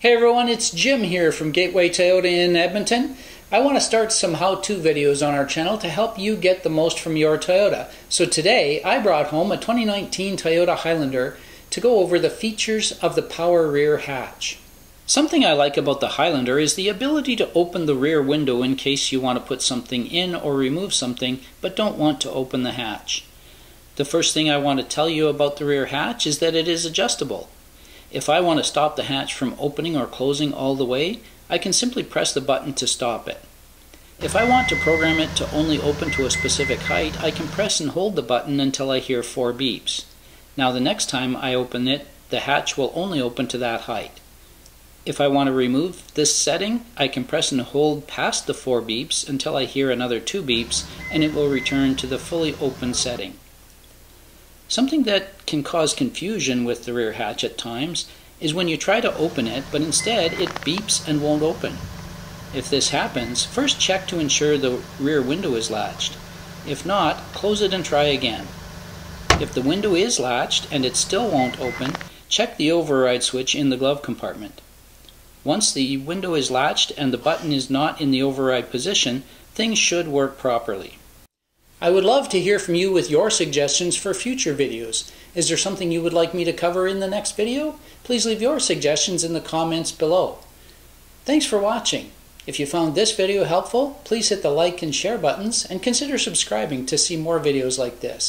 Hey everyone, it's Jim here from Gateway Toyota in Edmonton. I want to start some how-to videos on our channel to help you get the most from your Toyota. So today I brought home a 2019 Toyota Highlander to go over the features of the power rear hatch. Something I like about the Highlander is the ability to open the rear window in case you want to put something in or remove something but don't want to open the hatch. The first thing I want to tell you about the rear hatch is that it is adjustable. If I want to stop the hatch from opening or closing all the way, I can simply press the button to stop it. If I want to program it to only open to a specific height, I can press and hold the button until I hear four beeps. Now the next time I open it, the hatch will only open to that height. If I want to remove this setting, I can press and hold past the four beeps until I hear another two beeps and it will return to the fully open setting. Something that can cause confusion with the rear hatch at times is when you try to open it, but instead it beeps and won't open. If this happens, first check to ensure the rear window is latched. If not, close it and try again. If the window is latched and it still won't open, check the override switch in the glove compartment. Once the window is latched and the button is not in the override position, things should work properly. I would love to hear from you with your suggestions for future videos. Is there something you would like me to cover in the next video? Please leave your suggestions in the comments below. Thanks for watching. If you found this video helpful, please hit the like and share buttons and consider subscribing to see more videos like this.